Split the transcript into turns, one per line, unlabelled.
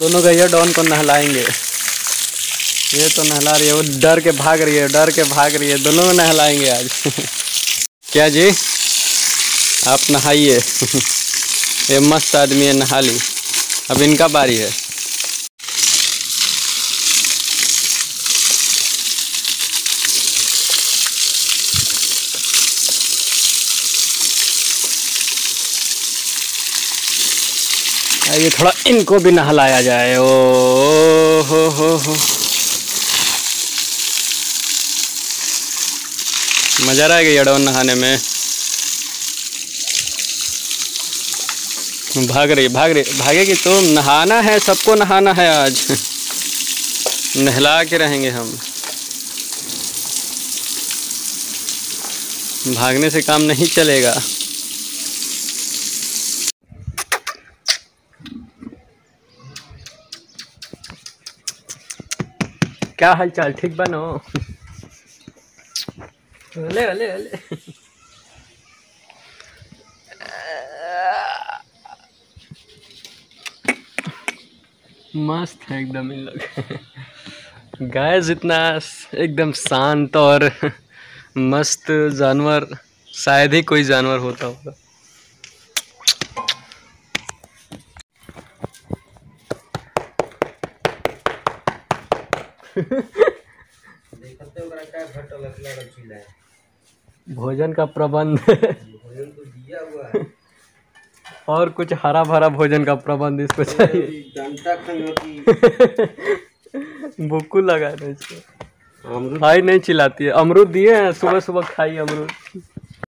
दोनों गैया डॉन को नहलाएँगे। ये तो नहला रही है, वो डर के भाग रही है, डर के भाग रही है, दोनों को नहलाएँगे आज। क्या जी? आप नहाइए। ये मस्त आदमी है, नहा ली। अब इनका बारी है। आइए थोड़ा इनको भी नहलाया जाए। ओ, हो हो हो। मज़ा आ गया डॉन नहाने में? भाग रही भाग रही भागेगी तो नहाना है, सबको नहाना है आज। नहला के रहेंगे हम। भागने से काम नहीं चलेगा। क्या हाल चाल ठीक बनो। अले अले अले मस्त है एकदम इन लोग। गाय जितना एकदम शांत और मस्त जानवर, शायद ही कोई जानवर होता होगा। भोजन का प्रबंध। और कुछ हरा भरा भोजन का प्रबंध इसको चाहिए। भूकू लगा है इसको। भाई नहीं चिल्लाती है। अमरूद दिए हैं सुबह सुबह खाई अमरूद।